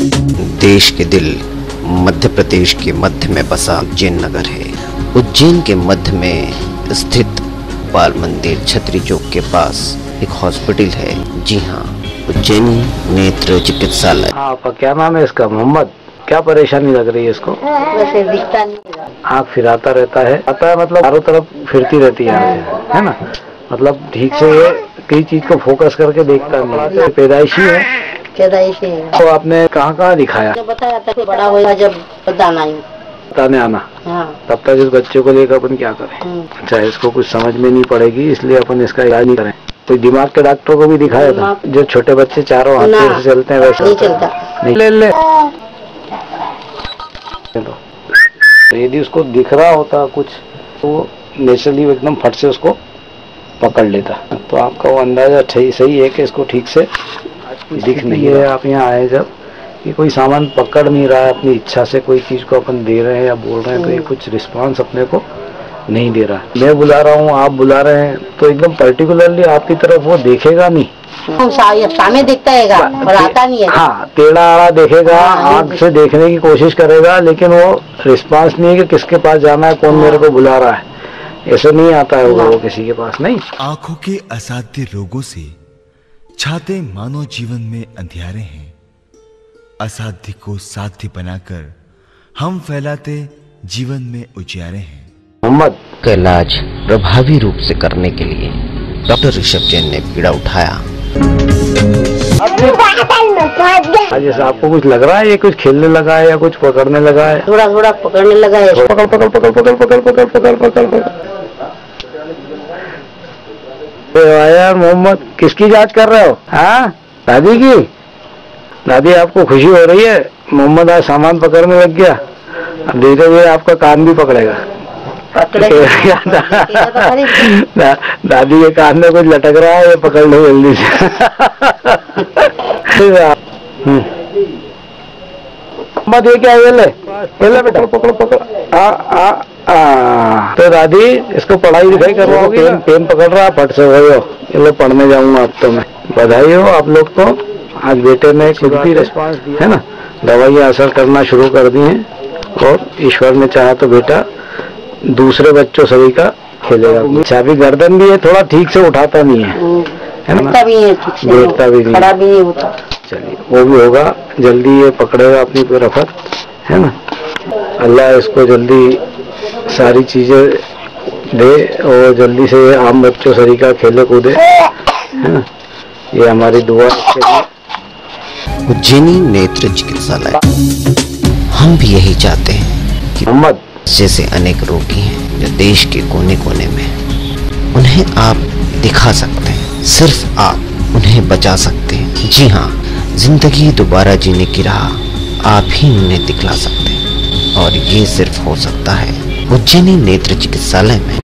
देश के दिल मध्य प्रदेश के मध्य में बसा उज्जैन नगर है। उज्जैन के मध्य में स्थित बाल मंदिर छतरी चौक के पास एक हॉस्पिटल है। जी हाँ उज्जैन नेत्र चिकित्सालय। हाँ आपका क्या नाम है इसका? मोहम्मद? क्या परेशानी लग रही है इसको? वैसे दिखता नहीं आँख फिराता रहता है। आता है मतलब चारों तरफ़ फिरती रहती है। है ना? मतलब ठीक से ये कई चीज़ को फोकस करके देखता नहीं है। पैदाइशी है। है तो आपने कहाँ कहाँ दिखाया? जो बताया था कि बड़ा होगा जब बताना ही बताने आना। हाँ। तब तक इस बच्चे को लेकर अपन क्या करें? हम्म। अच्छा इसको कुछ समझ में नहीं पड़ेगी इसलिए अपन इसका इलाज नहीं करें। कोई दिमाग के डॉक्टर को भी दिखाया था? जो छोटे बच्चे चारों हाथ। से चलते हैं वैसे नहीं चलता। नहीं। ले ले। चलो। तो यदि उसको दिख रहा होता कुछ तो नेचुरली एकदम फट से उसको पकड़ लेता। तो आपका वो अंदाज़ा सही सही है कि इसको ठीक से दिख नहीं है आप यहाँ आए जब कि कोई सामान पकड़ नहीं रहा है अपनी इच्छा से कोई चीज़ को अपन दे रहे हैं या बोल रहे हैं तो ये कुछ रिस्पांस अपने को नहीं दे रहा। मैं बुला रहा हूँ आप बुला रहे हैं तो एकदम पर्टिकुलरली आपकी तरफ़ वो देखेगा नहीं। सामने दिखता है और आता नहीं है। हाँ टेढ़ा आड़ा देखेगा हाँ, आँख से देखने की कोशिश करेगा लेकिन वो रिस्पांस नहीं है कि किसके पास जाना है कौन मेरे को बुला रहा है। ऐसे नहीं आता है वो किसी के पास नहीं। आँखों के असाध्य रोगों से छाते मानव जीवन में अंधियारे हैं। असाध्य को साध्य बनाकर हम फैलाते जीवन में उजियारे हैं। मोहम्मद का इलाज प्रभावी रूप से करने के लिए डॉक्टर ऋषभ जैन ने पीड़ा उठाया। आज जैसे आपको कुछ लग रहा है ये कुछ खेलने लगा है या कुछ पकड़ने लगा है? थोड़ा थोड़ा पकड़ने लगा है। पकड़ पकड़ पकड़ पकड़ पकड़ पकड़ पकड़ पकड़ पकड़। यार मोहम्मद किसकी जाँच कर रहे हो? हाँ? दादी की? दादी आपको खुशी हो रही है? मोहम्मद आज सामान पकड़ने लग गया। अब धीरे धीरे आपका कान भी पकड़ेगा। तो। दा, दादी के कान में कुछ लटक रहा है ये पकड़ लो जल्दी से। हम्म। मत ये क्या ये ले? ये ले बेटा। पकड़ो पकड़ो आ आ आ। तो दादी इसको पढ़ाई लिखाई करवाओगे पेन पेन पकड़ रहा फट से हो ये लो पढ़ने जाऊँगा अब तो मैं। बधाई हो आप लोग को। आज बेटे ने खुद भी रिस्पांस दिया है। ना? दवाइयाँ असर करना शुरू कर दी हैं। और ईश्वर ने चाहा तो बेटा दूसरे बच्चों सभी का खेलेगा। चाबी गर्दन भी है थोड़ा ठीक से उठाता नहीं है। है ना? भी है ठीक से। बैठता भी नहीं। खड़ा भी नहीं होता। चलिए। वो भी होगा। जल्दी ये पकड़ेगा अपनी कोई रफत है ना? अल्लाह इसको जल्दी सारी चीज़ें दे और जल्दी से ये आम बच्चों सरीका खेले कूदे है ना? ये हमारी दुआ है इसके लिए। उज्जैनी नेत्र चिकित्सालय। हम भी यही चाहते हैं कि मोहम्मद। जैसे अनेक रोगी हैं जो देश के कोने कोने में उन्हें आप दिखा सकते हैं। सिर्फ़ आप उन्हें बचा सकते हैं। जी हाँ ज़िंदगी दोबारा जीने की राह आप ही उन्हें दिखला सकते हैं। और ये सिर्फ़ हो सकता है, उज्जैनी नेत्र चिकित्सालय में।